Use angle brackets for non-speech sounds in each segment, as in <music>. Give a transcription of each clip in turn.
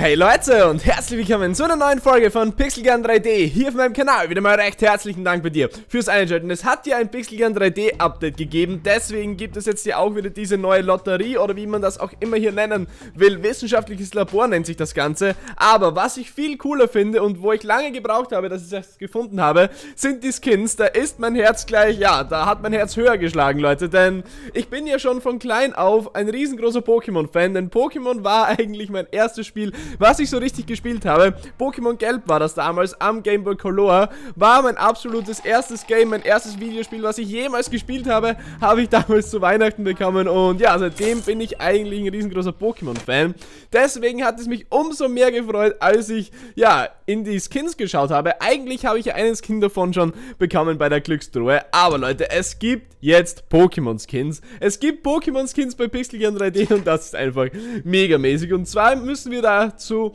Hey Leute und herzlich willkommen zu einer neuen Folge von Pixelgun 3D hier auf meinem Kanal. Wieder mal recht herzlichen Dank bei dir fürs Einschalten. Es hat ja ein Pixelgun 3D Update gegeben, deswegen gibt es jetzt hier auch wieder diese neue Lotterie oder wie man das auch immer hier nennen will. Wissenschaftliches Labor nennt sich das Ganze. Aber was ich viel cooler finde und wo ich lange gebraucht habe, dass ich das gefunden habe, sind die Skins. Da ist mein Herz gleich, ja, da hat mein Herz höher geschlagen, Leute. Denn ich bin ja schon von klein auf ein riesengroßer Pokémon-Fan, denn Pokémon war <laughs> eigentlich mein erstes Spiel, was ich so richtig gespielt habe, Pokémon Gelb war das damals am Game Boy Color, war mein absolutes erstes Game, mein erstes Videospiel, was ich jemals gespielt habe, habe ich damals zu Weihnachten bekommen und ja, seitdem bin ich eigentlich ein riesengroßer Pokémon-Fan. Deswegen hat es mich umso mehr gefreut, als ich, ja, in die Skins geschaut habe. Eigentlich habe ich ja einen Skin davon schon bekommen bei der Glückstruhe, aber Leute, es gibt jetzt Pokémon-Skins. Es gibt Pokémon-Skins bei Pixelgun 3D und das ist einfach megamäßig und zwar müssen wir da dazu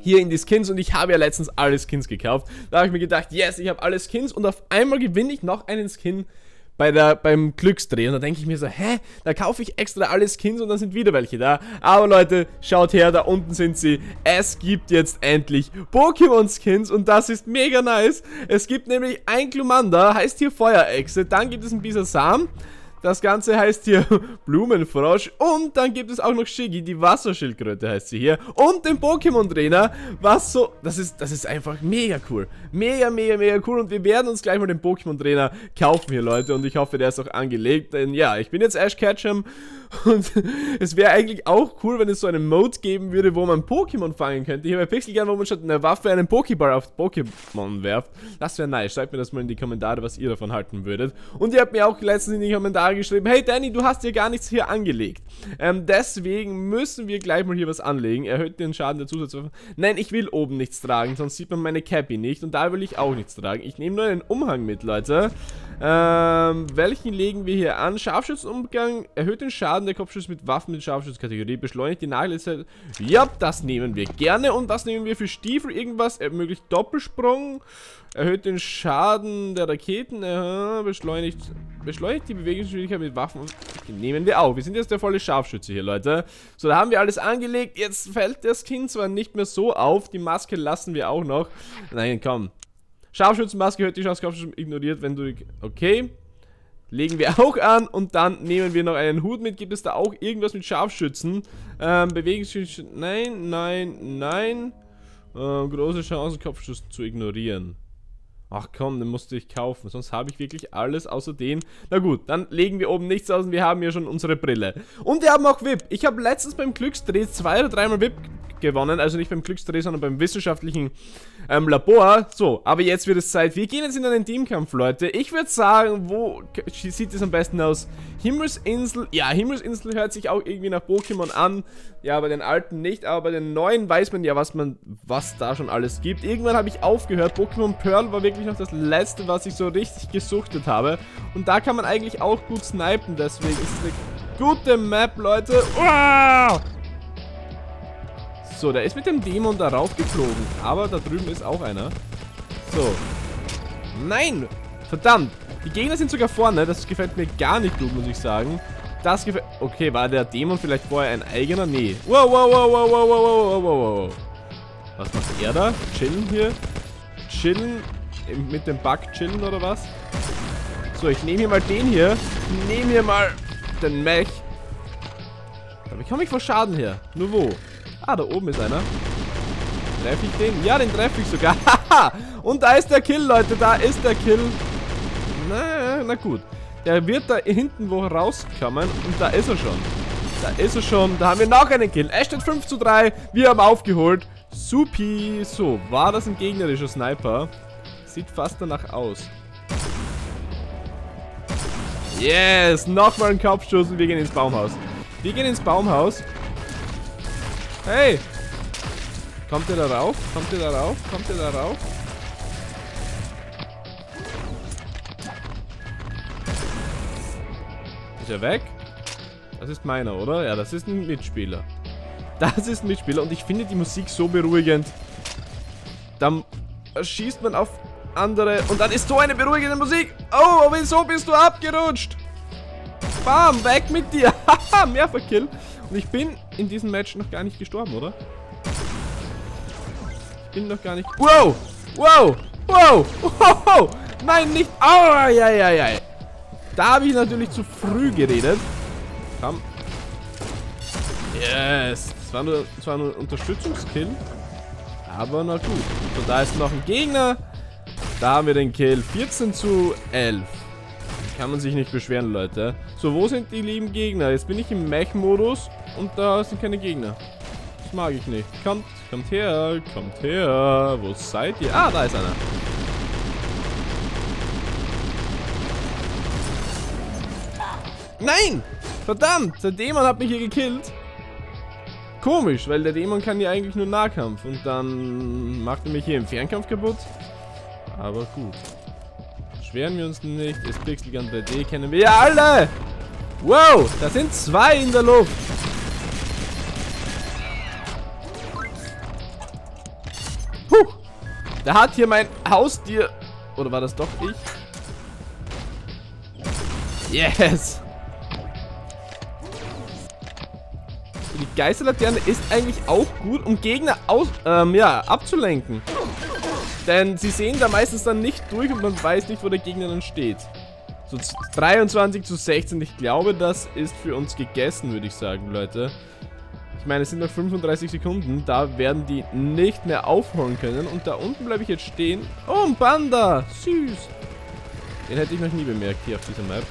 hier in die Skins und ich habe ja letztens alle Skins gekauft. Da habe ich mir gedacht, yes, ich habe alle Skins und auf einmal gewinne ich noch einen Skin bei der, beim Glücksdreh. Und da denke ich mir so, hä, da kaufe ich extra alle Skins und dann sind wieder welche da. Aber Leute, schaut her, da unten sind sie. Es gibt jetzt endlich Pokémon-Skins und das ist mega nice. Es gibt nämlich ein Glumanda, heißt hier Feuerechse. Dann gibt es ein Bisasam. Das Ganze heißt hier <laughs> Blumenfrosch. Und dann gibt es auch noch Shiggy, die Wasserschildkröte heißt sie hier. Und den Pokémon-Trainer, was so... Das ist, das ist einfach mega cool. Mega, mega, mega cool. Und wir werden uns gleich mal den Pokémon-Trainer kaufen hier, Leute. Und ich hoffe, der ist auch angelegt. Denn ja, ich bin jetzt Ash Ketchum. <laughs> Und es wäre eigentlich auch cool, wenn es so einen Mode geben würde, wo man Pokémon fangen könnte. Hier bei Pixelgun, wo man statt einer Waffe einen Pokéball auf Pokémon werft. Das wäre nice. Schreibt mir das mal in die Kommentare, was ihr davon halten würdet. Und ihr habt mir auch letztens in die Kommentare geschrieben, hey Danny, du hast ja gar nichts hier angelegt. Ähm, deswegen müssen wir gleich mal hier was anlegen. Erhöht den Schaden der Zusatzwaffe. Nein, ich will oben nichts tragen, sonst sieht man meine Cappy nicht. Und da will ich auch nichts tragen. Ich nehme nur einen Umhang mit, Leute. Ähm, welchen legen wir hier an? Scharfschützenumgang erhöht den Schaden der Kopfschuss mit Waffen mit Scharfschützkategorie, beschleunigt die Nagelzeit. Ja, das nehmen wir gerne. Und was nehmen wir für Stiefel? Irgendwas ermöglicht Doppelsprung, erhöht den Schaden der Raketen, äh, beschleunigt, beschleunigt die Bewegungsgeschwindigkeit mit Waffen. Okay, nehmen wir auch. Wir sind jetzt der volle Scharfschütze hier, Leute. So, da haben wir alles angelegt. Jetzt fällt der Skin zwar nicht mehr so auf. Die Maske lassen wir auch noch. Nein, komm. Scharfschützenmaske hört die Chance, Kopfschützen ignoriert, wenn du... Okay. Legen wir <laughs> auch an und dann nehmen wir noch einen Hut mit. Gibt es da auch irgendwas mit Scharfschützen? Ähm, Bewegungsschützen... Nein, nein, nein. Ähm, große Chance, Kopfschützen zu ignorieren. Ach komm, den musste ich kaufen, sonst habe ich wirklich alles außer den. Na gut, dann legen wir oben nichts aus und wir haben ja schon unsere Brille. Und wir haben auch VIP. Ich habe letztens beim Glücksdreh zwei oder dreimal VIP gewonnen. Also nicht beim Glücksdreh, sondern beim wissenschaftlichen ähm, Labor. So, aber jetzt wird es Zeit. Wir gehen jetzt in einen Teamkampf, Leute. Ich würde sagen, wo sieht es am besten aus? Himmelsinsel. Ja, Himmelsinsel hört sich auch irgendwie nach Pokémon an. Ja, bei den alten nicht, aber bei den neuen weiß man ja, was man, was da schon alles gibt. Irgendwann habe ich aufgehört. Pokémon Pearl war wirklich noch das letzte, was ich so richtig gesuchtet habe. Und da kann man eigentlich auch gut snipen, deswegen ist es eine gute Map, Leute. Uah! So, der ist mit dem Dämon darauf geflogen. Aber da drüben ist auch einer. So. Nein! Verdammt! Die Gegner sind sogar vorne. Das gefällt mir gar nicht gut, muss ich sagen. Das gefällt... Okay, war der Dämon vielleicht vorher ein eigener? Nee. Wow, wow, wow, wow, wow, wow, wow, wow, wow. Was macht er da? Chillen hier? Chillen? Mit dem Bug chillen oder was? So, ich nehme hier mal den hier. Ich nehme hier mal den Mech. Da bekomme ich vor Schaden her. Nur wo? Ah, da oben ist einer. Treffe ich den? Ja, den treffe ich sogar. <laughs> Und da ist der Kill, Leute. Da ist der Kill. Na, na gut. Der wird da hinten wo rauskommen. Und da ist er schon. Da ist er schon. Da haben wir noch einen Kill. Es steht 5 zu 3. Wir haben aufgeholt. Supi. So, war das ein gegnerischer Sniper? Sieht fast danach aus. Yes, nochmal ein Kopfschuss und wir gehen ins Baumhaus. Wir gehen ins Baumhaus. Hey! Kommt ihr da rauf? Kommt ihr da rauf? Kommt ihr da rauf? Ist er weg? Das ist meiner, oder? Ja, das ist ein Mitspieler. <laughs> Das ist ein Mitspieler und ich finde die Musik so beruhigend. Dann schießt man auf andere und dann ist so eine beruhigende Musik. Oh, wieso bist du abgerutscht? Bam, weg mit dir. <laughs> Haha, Mehrverkill. Und ich bin in diesem Match noch gar nicht gestorben, oder? bin noch gar nicht... Wow! Wow! Wow! Wow! Nein, nicht... Oh, ja, ja, ja. Da habe ich natürlich zu früh geredet. Komm. Yes. Das war nur, das war nur ein Unterstützungskill. Aber na gut. So, da ist noch ein Gegner. Da haben wir den Kill. 14 zu 11. Kann man sich nicht beschweren, Leute. So, wo sind die lieben Gegner? Jetzt bin ich im Mech-Modus und da sind keine Gegner. Das mag ich nicht. Kommt, kommt her, kommt her. Wo seid ihr? Ah, da ist einer. Nein! Verdammt! Der Dämon hat mich hier gekillt. Komisch, weil der Dämon kann ja eigentlich nur Nahkampf. Und dann macht er mich hier im Fernkampf kaputt. Aber gut. Beschweren wir uns nicht. Das Pixelgun 3D kennen wir ja alle! Wow! Da sind zwei in der Luft. Puh! Da hat hier mein Haustier... Oder war das doch ich? Yes! Die Geisterlaterne ist eigentlich auch gut, um Gegner aus, ähm, ja, abzulenken. Denn sie sehen da meistens dann nicht durch und man weiß nicht, wo der Gegner dann steht. So 23 zu 16. Ich glaube, das ist für uns gegessen, würde ich sagen, Leute. Ich meine, es sind noch 35 Sekunden. Da werden die nicht mehr aufholen können. Und da unten bleibe ich jetzt stehen. Oh, ein Panda! Süß! Den hätte ich noch nie bemerkt hier auf dieser Map.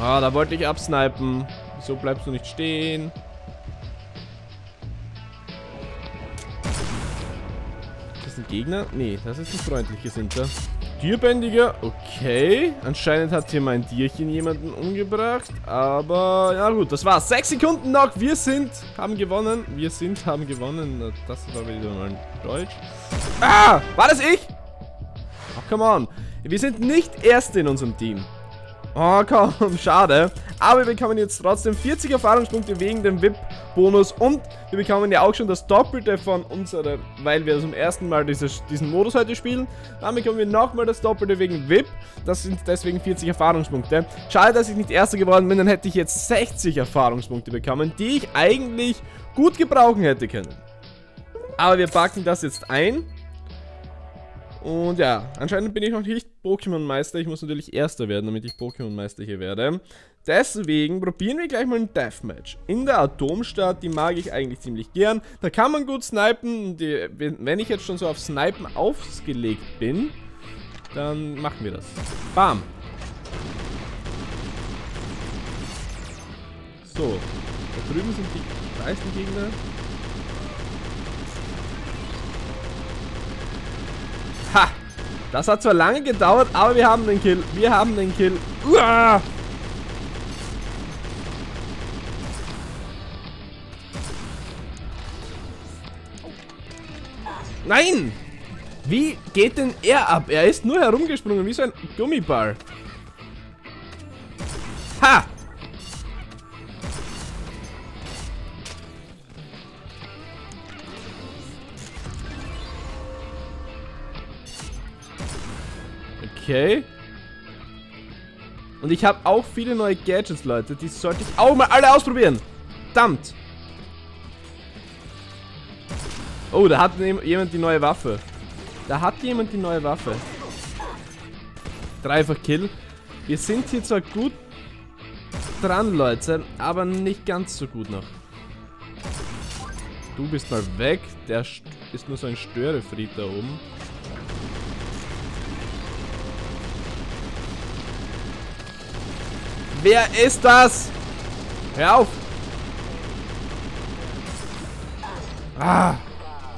Ah, da wollte ich absnipen. Wieso bleibst du nicht stehen? Das ein Gegner? Nee, das ist ein freundlich gesinnter. Tierbändiger, okay. Anscheinend hat hier mein Tierchen jemanden umgebracht. Aber, ja gut, das war's. Sechs Sekunden noch. Wir sind, haben gewonnen. Wir sind, haben gewonnen. Das war wieder mal Deutsch. Ah, war das ich? Ach, come on. Wir sind nicht Erste in unserem Team. Oh, komm, schade. Aber wir bekommen jetzt trotzdem 40 Erfahrungspunkte wegen dem VIP-Bonus und wir bekommen ja auch schon das Doppelte von unserer, weil wir zum ersten Mal dieses, diesen Modus heute spielen. Dann bekommen wir nochmal das Doppelte wegen VIP. Das sind deswegen 40 Erfahrungspunkte. Schade, dass ich nicht Erster geworden bin, dann hätte ich jetzt 60 Erfahrungspunkte bekommen, die ich eigentlich gut gebrauchen hätte können. Aber wir packen das jetzt ein. Und ja, anscheinend bin ich noch nicht Pokémon-Meister. Ich muss natürlich Erster werden, damit ich Pokémon-Meister hier werde. Deswegen probieren wir gleich mal ein Deathmatch. In der Atomstadt, die mag ich eigentlich ziemlich gern. Da kann man gut snipen. Die, wenn ich jetzt schon so auf Snipen ausgelegt bin, dann machen wir das. Bam. So, da drüben sind die meisten Gegner. Das hat zwar lange gedauert, aber wir haben den Kill. Wir haben den Kill. Uah! Nein! Wie geht denn er ab? Er ist nur herumgesprungen, wie so ein Gummiball. Okay. Und ich habe auch viele neue Gadgets, Leute. Die sollte ich auch mal alle ausprobieren. Verdammt. Oh, da hat jemand die neue Waffe. Da hat jemand die neue Waffe. Dreifach Kill. Wir sind hier zwar gut dran, Leute, aber nicht ganz so gut noch. Du bist mal weg. Der ist nur so ein Störefried da oben. Wer ist das? Hör auf! Ah!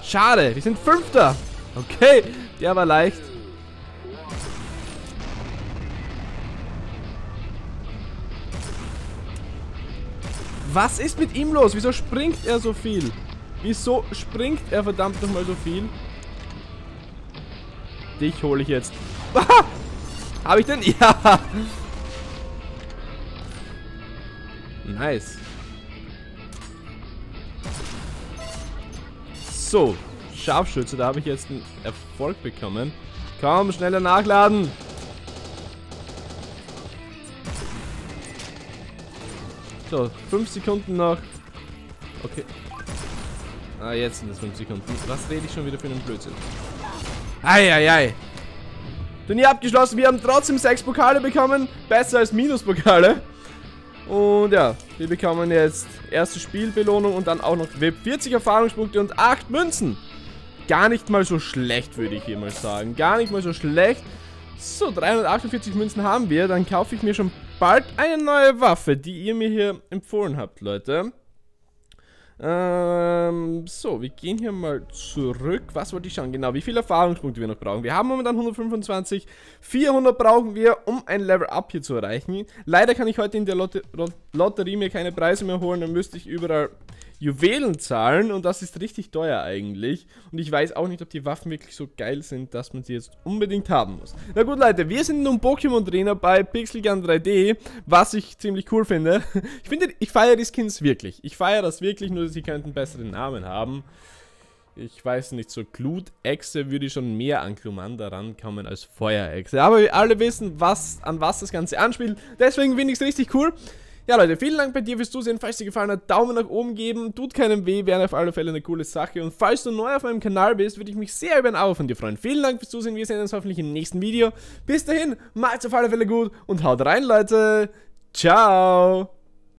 Schade, wir sind Fünfter. Okay, der war leicht. Was ist mit ihm los? Wieso springt er so viel? Wieso springt er verdammt nochmal so viel? Dich hole ich jetzt. <laughs> Habe ich denn? <laughs> Ja. Nice. So, Scharfschütze, da habe ich jetzt einen Erfolg bekommen. Komm, schneller nachladen. So, 5 Sekunden noch. Okay. Ah, jetzt sind es 5 Sekunden. Was rede ich schon wieder für einen Blödsinn? Eieiei. Turnier abgeschlossen. Wir haben trotzdem 6 Pokale bekommen. Besser als Minuspokale. Und ja, wir bekommen jetzt erste Spielbelohnung und dann auch noch 40 Erfahrungspunkte und 8 Münzen. Gar nicht mal so schlecht, würde ich hier mal sagen. Gar nicht mal so schlecht. So, 348 Münzen haben wir. Dann kaufe ich mir schon bald eine neue Waffe, die ihr mir hier empfohlen habt, Leute. Ähm, so, wir gehen hier mal zurück. Was wollte ich schauen? Genau, wie viele Erfahrungspunkte wir noch brauchen. Wir haben momentan 125. 400 brauchen wir, um ein Level Up hier zu erreichen. Leider kann ich heute in der Lot Lotterie mir keine Preise mehr holen. Dann müsste ich überall Juwelen zahlen und das ist richtig teuer eigentlich. Und ich weiß auch nicht, ob die Waffen wirklich so geil sind, dass man sie jetzt unbedingt haben muss. Na gut, Leute, wir sind nun Pokémon-Trainer bei Pixelgun 3D, was ich ziemlich cool finde. Ich finde, ich feiere die Skins wirklich. Ich feiere das wirklich, nur sie könnten besseren Namen haben. Ich weiß nicht, so Glutechse würde schon mehr an Glumanda rankommen als Feuerechse. Aber wir alle wissen, was, an was das Ganze anspielt. Deswegen finde ich es richtig cool. Ja Leute, vielen Dank bei dir fürs Zusehen. Falls dir gefallen hat, Daumen nach oben geben. Tut keinem weh, wäre auf alle Fälle eine coole Sache. Und falls du neu auf meinem Kanal bist, würde ich mich sehr über ein Abo von dir freuen. Vielen Dank fürs Zusehen. Wir sehen uns hoffentlich im nächsten Video. Bis dahin, macht's auf alle Fälle gut und haut rein, Leute. Ciao.